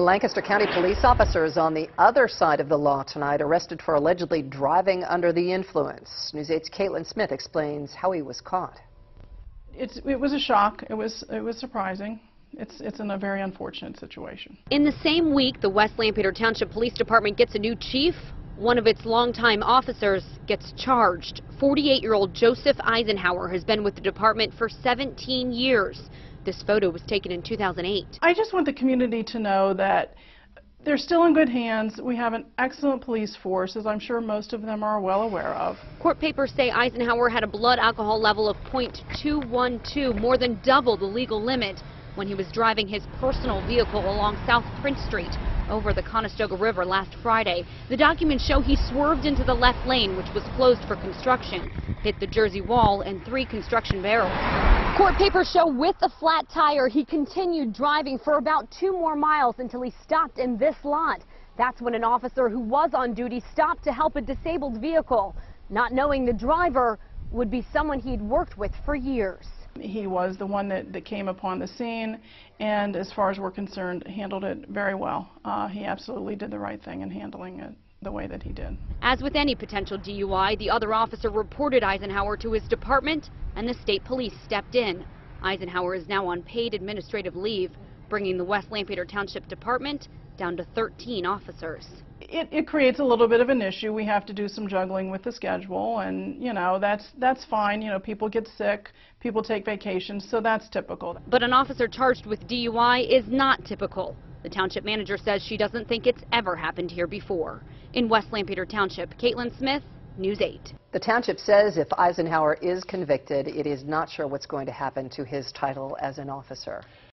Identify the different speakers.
Speaker 1: Lancaster County police officers on the other side of the law tonight arrested for allegedly driving under the influence. News 8's Caitlin Smith explains how he was caught.
Speaker 2: It's, it was a shock. It was, it was surprising. It's, it's in a very unfortunate situation.
Speaker 3: In the same week, the West Lampeter Township Police Department gets a new chief. One of its longtime officers gets charged. 48-year-old Joseph Eisenhower has been with the department for 17 years. This photo was taken in 2008.
Speaker 2: I just want the community to know that they're still in good hands. We have an excellent police force, as I'm sure most of them are well aware of.
Speaker 3: Court papers say Eisenhower had a blood alcohol level of .212, more than double the legal limit when he was driving his personal vehicle along South Prince Street over the Conestoga River last Friday. The documents show he swerved into the left lane, which was closed for construction, hit the Jersey wall and three construction barrels. Court papers show with a flat tire, he continued driving for about two more miles until he stopped in this lot. That's when an officer who was on duty stopped to help a disabled vehicle, not knowing the driver would be someone he'd worked with for years.
Speaker 2: He was the one that, that came upon the scene, and as far as we're concerned, handled it very well. Uh, he absolutely did the right thing in handling it the way that he did.
Speaker 3: As with any potential DUI, the other officer reported Eisenhower to his department, and the state police stepped in. Eisenhower is now on paid administrative leave, bringing the West Lampeter Township Department down to 13 officers.
Speaker 2: It, it, creates a little bit of an issue. We have to do some juggling with the schedule, and you know that's that's fine. You know, people get sick, people take vacations, so that's typical.
Speaker 3: But an officer charged with DUI is not typical. The township manager says she doesn't think it's ever happened here before. In West Lampeter Township, Caitlin Smith, News 8.
Speaker 1: The township says if Eisenhower is convicted, it is not sure what's going to happen to his title as an officer.